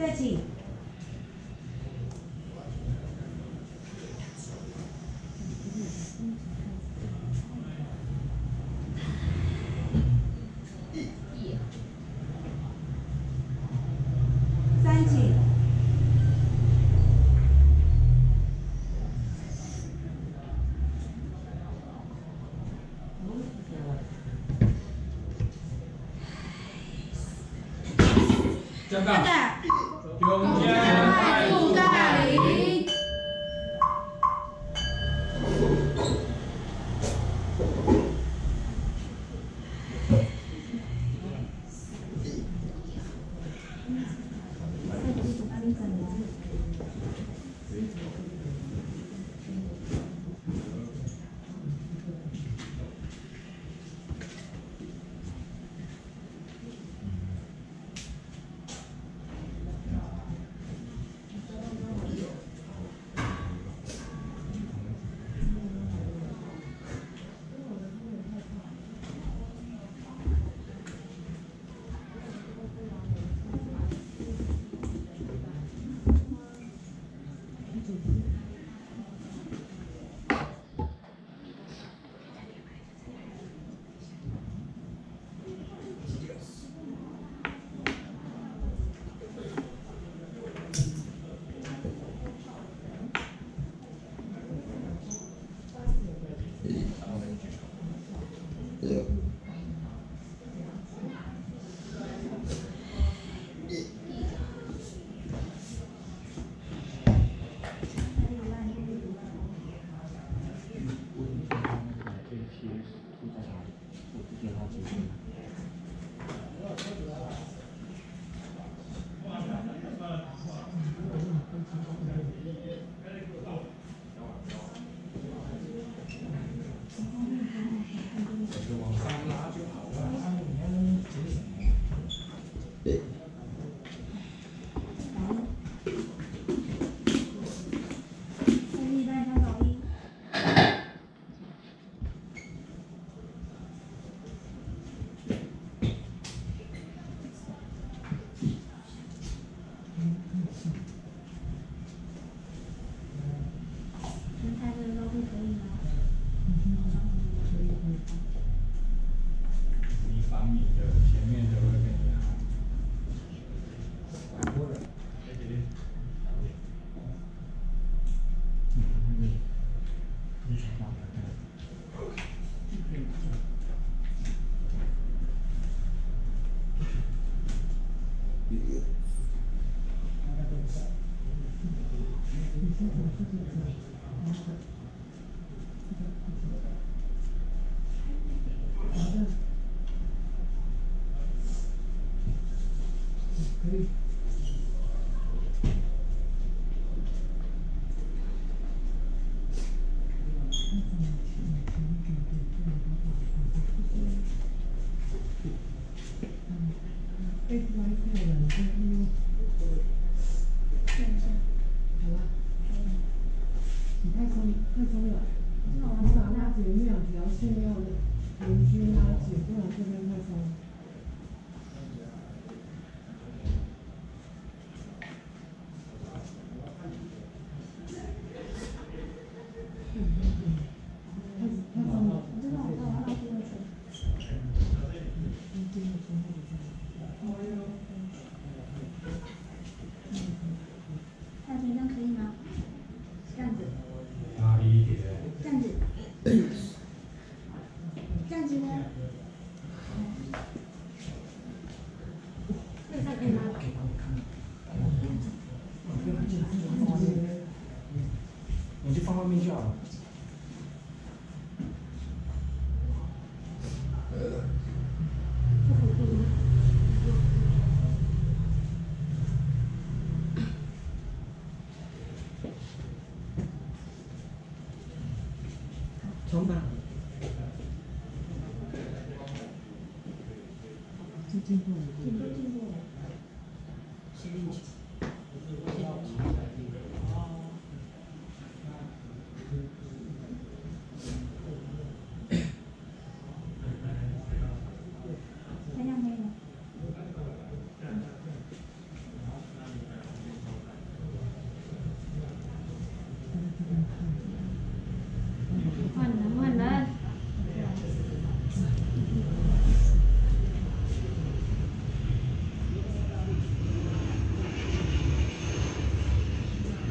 再起。这进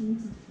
经济。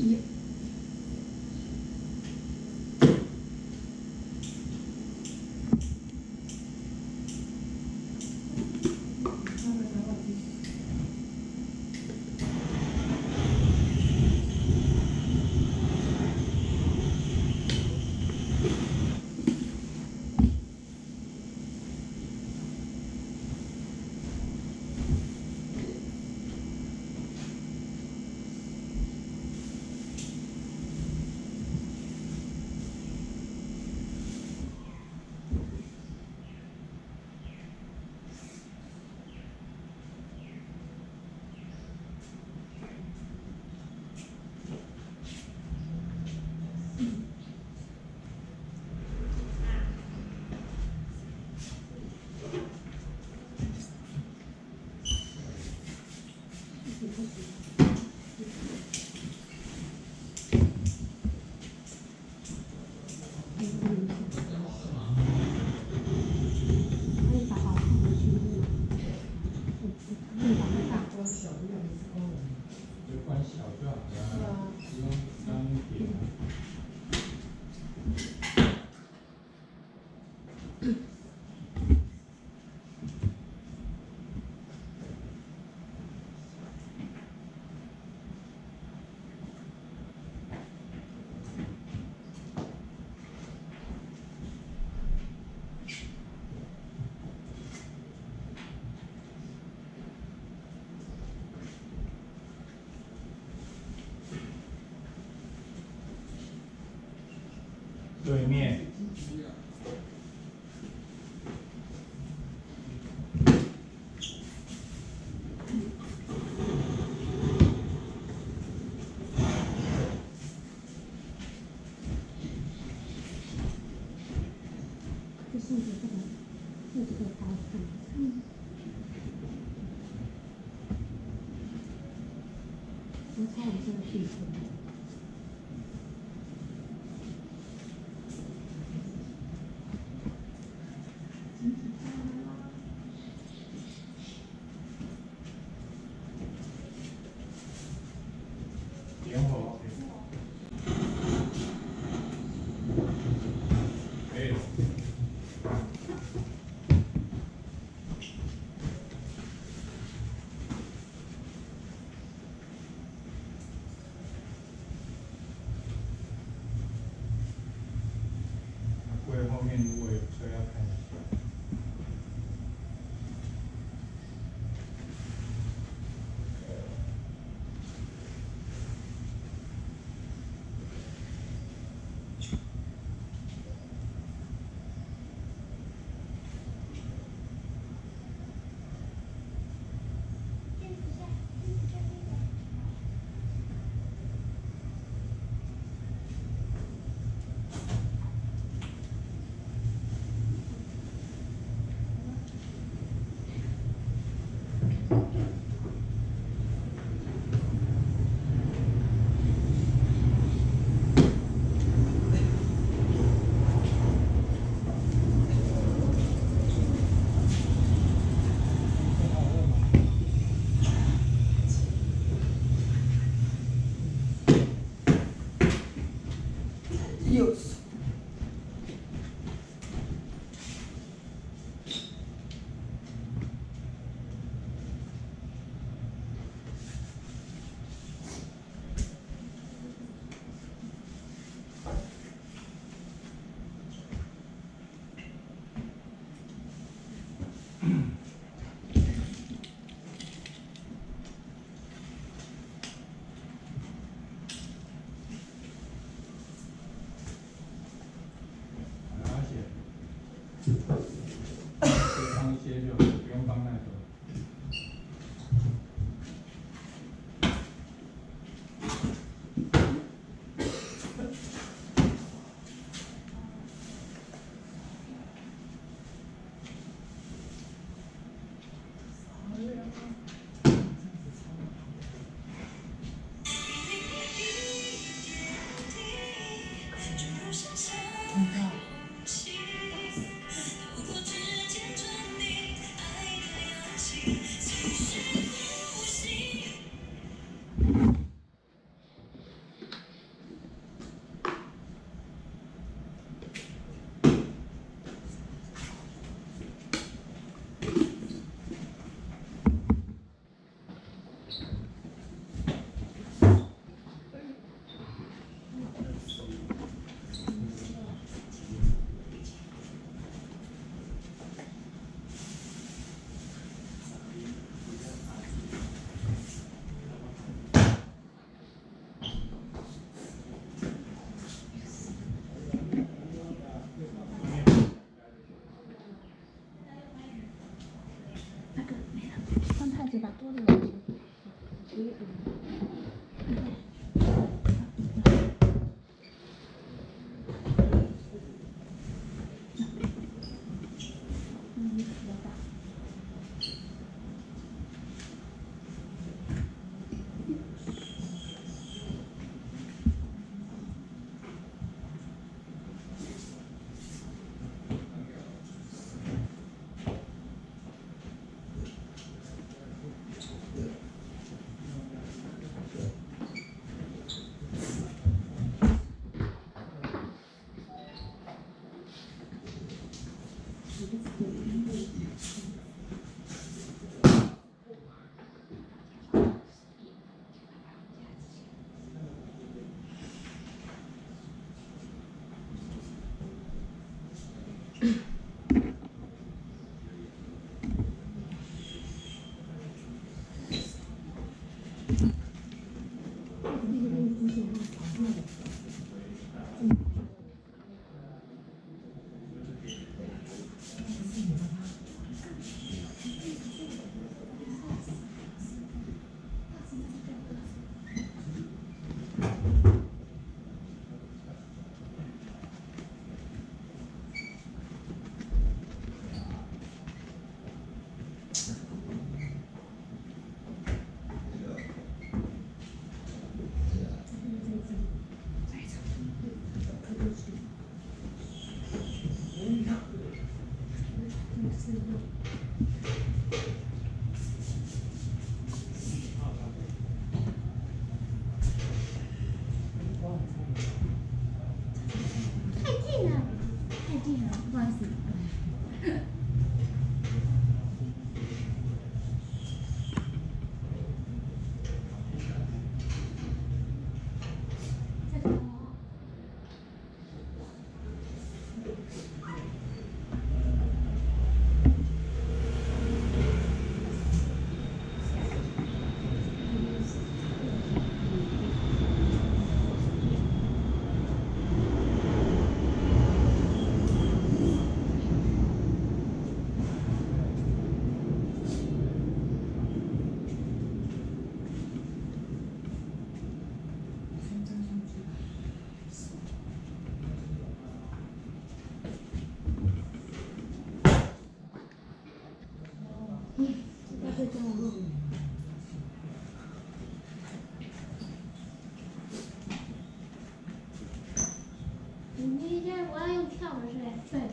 Yeah. 关系好就好、啊。对面。就顺着这个，顺。一首。联合王国。就帮一些就不用帮太多 Mm-hmm.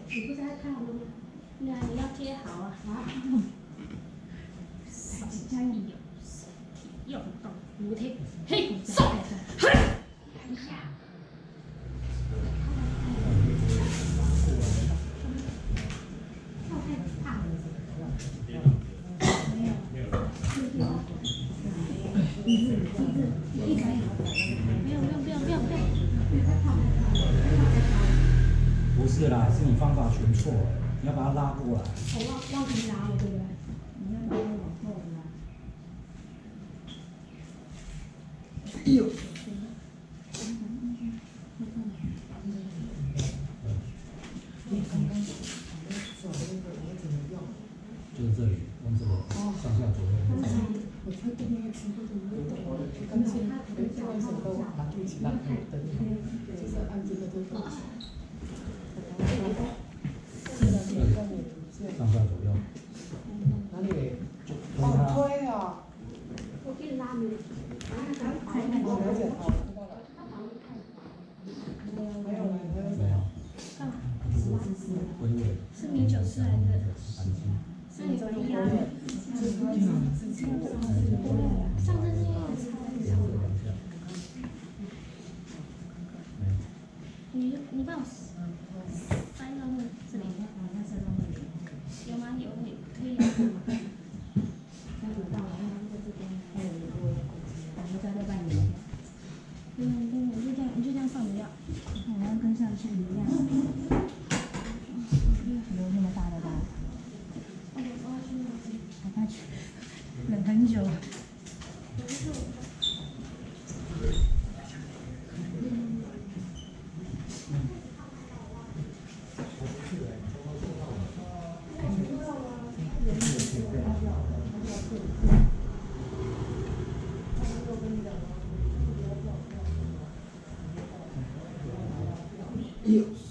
你不在看吗？那你要贴好啊。啊，身体有身体有动无体，嘿，送，嘿，哎呀，跳太大了，没有，没有。一字一字一可以，不用不用不用不用不用，不是啦，是你方法全错，你要把它拉过来。我忘忘记拉了，对不对？你要把它往后拉。哎呦就是这里，用这个上下左右。我猜对那个词不懂，我懂。刚才他没叫什么，拿对起来，就是按这个就对。你你帮我塞到那这里，有吗？有可以可以啊。不用不用，你就这样你就这样放着药，然后跟上次一样。有那么大的吧？我我要去那里。我怕去，冷很久。有。